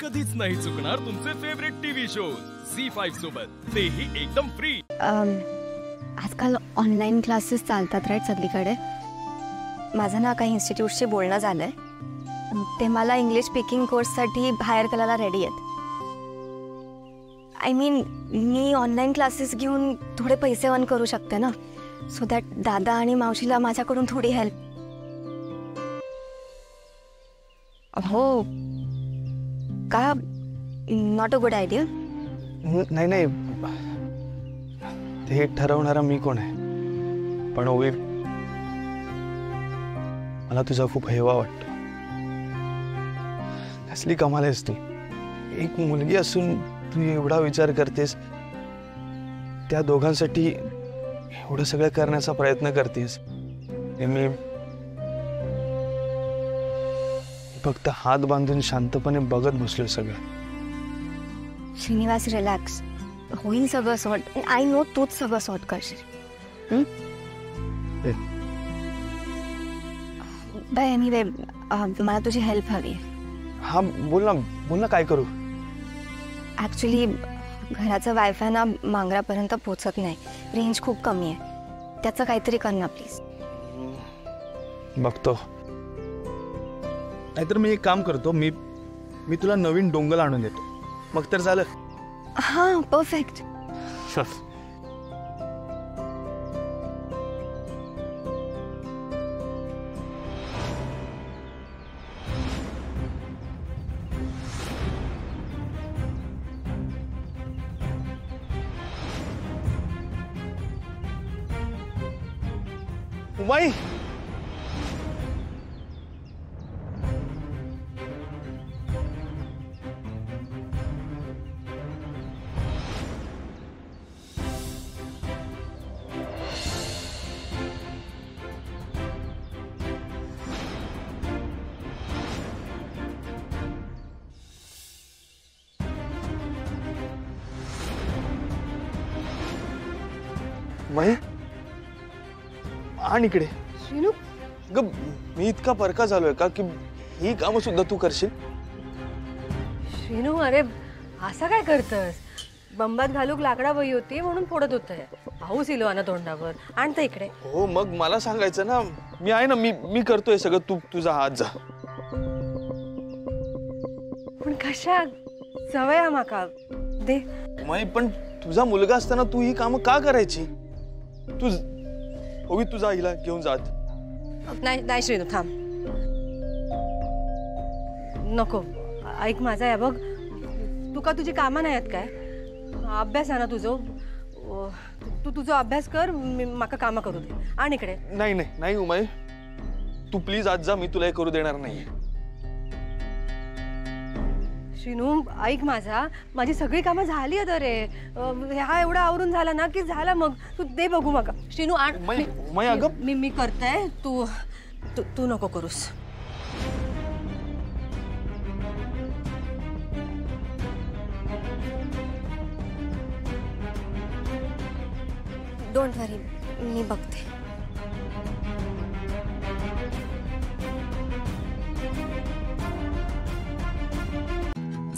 कधीच नाही चुकणार तुमचे favourite TV show C five सोबत. तेही एकदम फ्री आजकाल ऑनलाईन क्लासेस चालतात राईट सगळीकडे? माझं ना काही इन्स्टिट्यूटशी बोलणं झालं आहे ते मला इंग्लिश स्पीकिंग कोर्ससाठी हायर करायला रेडी आहेत. आय मीन मी ऑनलाईन क्लासेस घेऊन थोडे पैसे अर्न करू शकते ना? सो दॅट दादा आणि मावशीला माझ्याकडून थोडी हेल्प हो. का? नॉट अ गुड आयडिया नाही नाही. ते ठरवणारा मी कोण आहे? पण ओवी मला तुझा खूप हेवा वाटतो. कसली कमाल आहेस तू. एक मुलगी असून तू एवढा विचार करतेस त्या दोघांसाठी एवढं सगळं करण्याचा प्रयत्न करतेस. हे मी फक्त हात बांधून शांतपणे बघत बसलोय सगळं. श्रीनिवास रिलॅक्स होईल सगळं सॉर्ट आय नो तूच सगळं सॉर्ट करशील. बाय एनिवे मला तुझी हेल्प हवी. हा बोल ना बोल ना काय करू? ॲक्च्युली घराचं वायफाय ना मांगरापर्यंत पोचत नाही. रेंज खूप कमी आहे. त्याचं काहीतरी कर ना प्लीज बघतो. नाहीतर मी एक काम करतो मी मी तुला नवीन डोंगल आणून देतो. मग तर झालं. हां परफेक्ट उमाई उमाई आण इकडे। श्रीनू ग मी इतका परका झालोय का की ही कामं सुद्धा तू करशील? श्रीनू अरे असं काय करतस बंबात घालूक लाकडा वही होती म्हणून फोडत होतंय. पाऊस इलो ना तोंडावर. आणतं इकडे. हो मग मला सांगायचं ना मी आहे ना मी मी करतोय सगळं तू तुझा हात जा. पण कशा? सवय आहे माका. दे. माई पण तुझा मुलगा असताना तू ही कामं का करायची? तू होवी तुझा हिला घेऊन जात नाही नाही श्रीनू थांब. नको. ऐक माझा आहे बघ. तुका तुझी कामं नाही आहेत काय? अभ्यास आहे ना तुझं. तू तुझा अभ्यास कर मी माका कामं करू दे. आणि इकडे. नाही नाही नाही उमाई. तू प्लीज आज जा मी तुला हे करू देणार नाही श्रीनू ऐक माझा. माझी सगळी कामं झाली आहेत रे अं, हा एवढा आवरून झाला ना की झाला मग. तू दे बघू मग. श्रीनू आण. मी- अगं. मी मी करते. तू तू तू नको करूस. डोंट वरी मी बघते.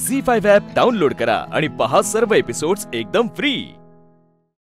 झी फाईव्ह ॲप डाउनलोड करा आणि पहा सर्व एपिसोड्स एकदम फ्री.